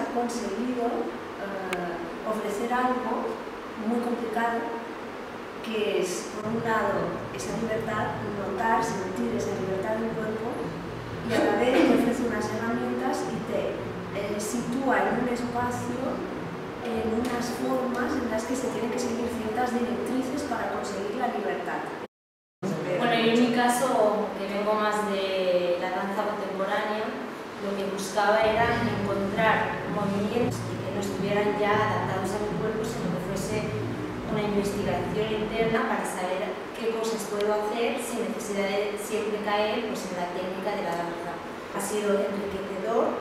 ha conseguido eh, ofrecer algo muy complicado que es, por un lado, esa libertad, notar, sentir esa libertad del cuerpo y a la vez te ofrece unas herramientas y te eh, sitúa en un espacio, en unas formas en las que se tienen que seguir ciertas directrices para conseguir la libertad. Bueno, yo en mi caso, que vengo más de la danza contemporánea, lo que buscaba era encontrar movimientos que no estuvieran ya adaptados a mi cuerpo, sino que fuese una investigación interna para saber qué cosas puedo hacer sin necesidad de siempre caer pues, en la técnica de la danza. Ha sido enriquecedor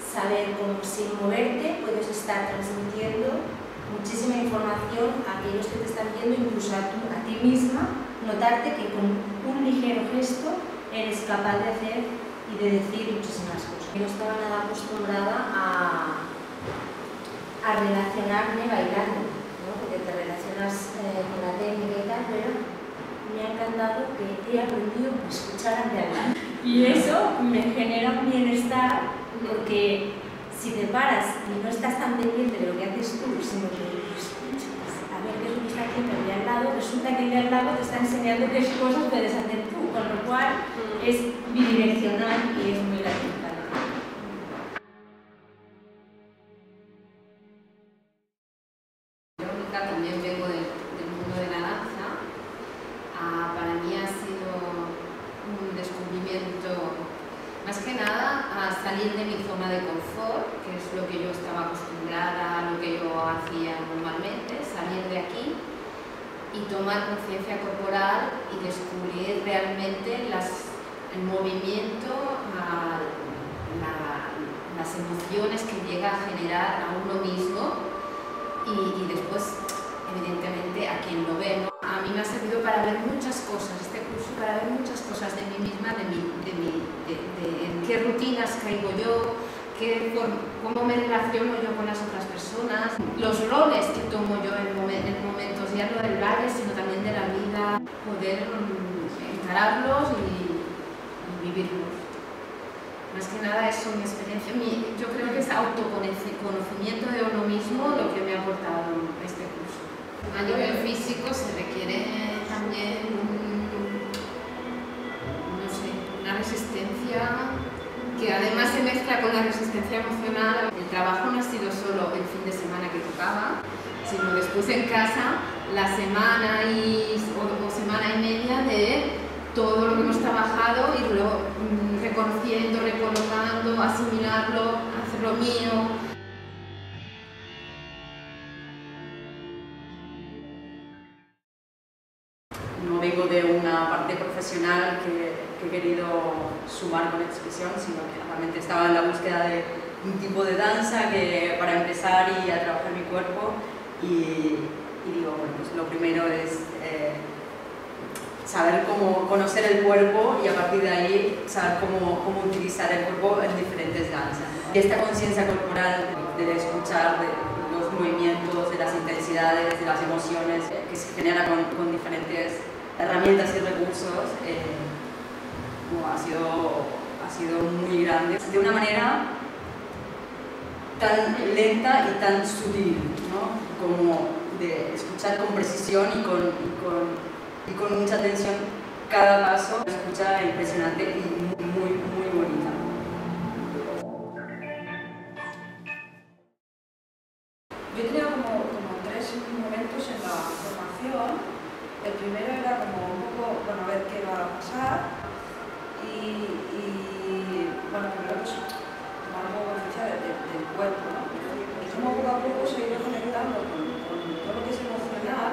saber cómo sin moverte puedes estar transmitiendo muchísima información a aquellos que te están viendo, incluso a, a ti misma, notarte que con un ligero gesto eres capaz de hacer y de decir muchísimas cosas. Yo estaba nada acostumbrada a, a relacionarme bailando, ¿no? porque te relacionas eh, con la técnica y tal, pero me ha encantado que he aprendido a escuchar a hablar. Y eso me genera un bienestar porque si te paras y no estás tan pendiente de lo que haces tú, sino que escuchas a ver qué es lo que está haciendo el de al lado, resulta que el de al lado te está enseñando qué cosas puedes hacer lo cual es bidireccional y es muy gratificante. También vengo del, del mundo de la danza. Ah, para mí ha sido un descubrimiento, más que nada, a salir de mi zona de confort, que es lo que yo estaba acostumbrada, lo que yo hacía normalmente, salir de aquí y tomar conciencia corporal y descubrir realmente el movimiento, la- las emociones que llega a generar a uno mismo y, después, evidentemente, a quien lo ve. A mí me ha servido para ver muchas cosas, este curso, para ver muchas cosas de mí misma, de, mi, de, mi, de, de- en qué rutinas caigo yo, qué, cómo me relaciono yo con las otras personas, los roles que tomo yo en, momen- en momentos, ya no del baile, sino también de la vida, poder mm, encararlos y, vivirlos. Más que nada es una experiencia, mi- yo creo que es autoconocimiento de uno mismo lo que me ha aportado este curso. A nivel físico se requiere también, que además se mezcla con la resistencia emocional. El trabajo no ha sido solo el fin de semana que tocaba, sino después en casa la semana y, o, semana y media de todo lo que hemos trabajado, irlo mm, reconociendo, recolocando, asimilarlo, hacerlo mío. No vengo de una parte profesional que he querido sumar con expresión, sino que realmente estaba en la búsqueda de un tipo de danza que para empezar y a trabajar mi cuerpo y, digo, bueno, pues lo primero es eh, saber cómo conocer el cuerpo y a partir de ahí saber cómo, cómo utilizar el cuerpo en diferentes danzas. ¿no? Esta conciencia corporal de escuchar los movimientos, de las intensidades, de las emociones que se genera con, con diferentes herramientas y recursos, eh, ha, sido, ha sido muy grande. De una manera tan lenta y tan sutil, ¿no? como de escuchar con precisión y con, y con, mucha atención cada paso. Escucha impresionante y muy, muy, bonita. Yo tenido como, como tres momentos en la formación. El primero era como un poco, bueno, a ver qué va a pasar. Y, bueno, primero pues tomar un poco de- de- del cuerpo, ¿no? Y cómo poco a poco se ha ido conectando con, todo lo que es emocional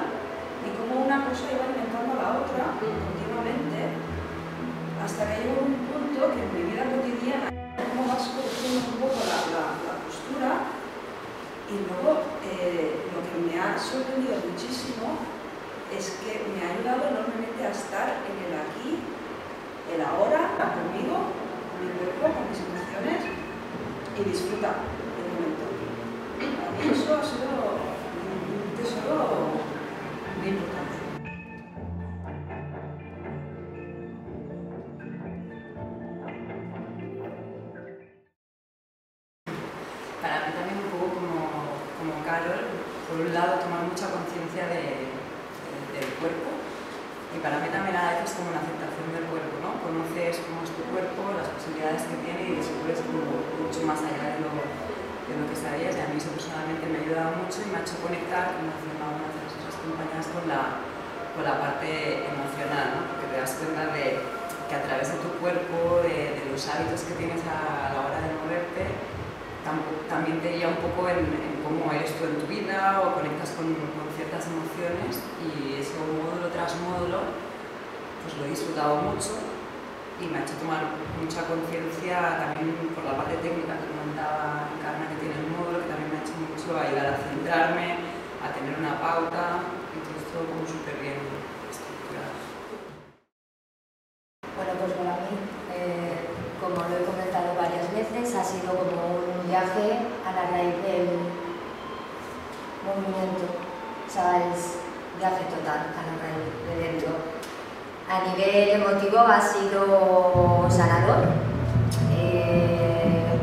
y cómo una cosa iba alimentando a la otra continuamente hasta que llegó un punto que en mi vida cotidiana, cómo vas corrigiendo un poco la, la, la postura y luego, eh, lo que me ha sorprendido muchísimo es que me ha ayudado enormemente a estar en el aquí, el ahora, conmigo, con mi cuerpo, con mis emociones y disfrutar del momento. Para eso ha sido un tesoro muy importante. Para mí también un lado, tomar mucha conciencia de, del cuerpo y para mí también a veces como una aceptación del cuerpo, ¿no? Conoces cómo es tu cuerpo, las posibilidades que tiene y descubres mucho más allá de lo, de lo que sabías y a mí eso personalmente me ha ayudado mucho y me ha hecho conectar, como hacían algunas de las compañías, con la, con la parte emocional, ¿no? Porque te das cuenta de que a través de tu cuerpo, de los hábitos que tienes a, la hora de moverte, también te guía un poco en, en, cómo eres tú en tu vida o conectas con, con ciertas emociones y ese módulo tras módulo pues lo he disfrutado mucho y me ha hecho tomar mucha conciencia también por la parte técnica que comentaba Carmen que tiene el módulo, que también me ha hecho mucho ayudar a centrarme, a tener una pauta y todo esto como súper bien estructurado. Bueno, pues para mí, eh, como lo he veces, ha sido como un viaje a la raíz del movimiento, o sea, es viaje total a la raíz de dentro. A nivel emotivo ha sido sanador, eh,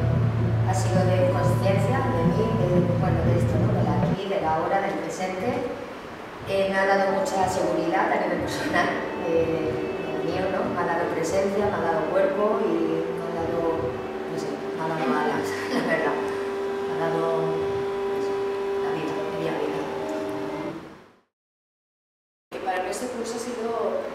ha sido de conciencia de mí, de, bueno, de esto, ¿no? del aquí, de la hora, del presente. Eh, me ha dado mucha seguridad a nivel personal, eh, me ha dado presencia, me ha dado cuerpo y me ha dado, no sé, me ha dado alas, la verdad, me ha dado eso, la vida, media vida. Que para mí este curso ha sido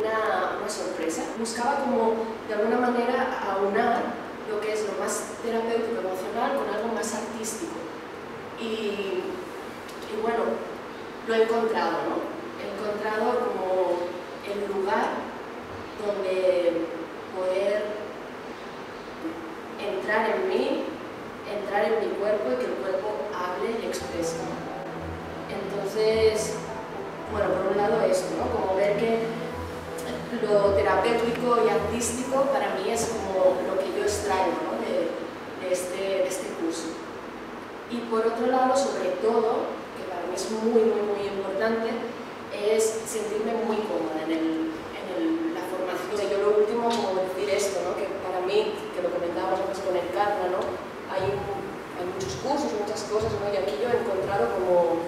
una, una sorpresa. Buscaba como, de alguna manera, aunar lo que es lo más terapéutico emocional con algo más artístico. Y, y bueno, lo he encontrado, ¿no? He encontrado como el lugar donde poder entrar en mí, entrar en mi cuerpo y que el cuerpo hable y exprese. Entonces, bueno, por un lado esto, ¿no? Como ver que lo terapéutico y artístico para mí es como lo que yo extraigo ¿no? De, este, de este curso. Y por otro lado, sobre todo, que para mí es muy, muy, muy importante, es sentirme muy cómoda en, el, en el, la formación. O sea, yo lo último, como decir esto, ¿no? que para mí, que lo comentábamos antes con el Carla, ¿no? hay, hay muchos cursos, muchas cosas, ¿no? y aquí yo he encontrado como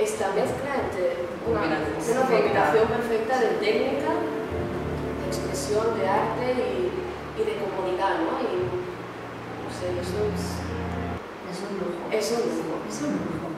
esta mezcla entre una, una combinación perfecta de técnica, de expresión, de arte y, y de comunidad, ¿no? Y, sé, eso es... Es un lujo. Es un lujo. Es un lujo.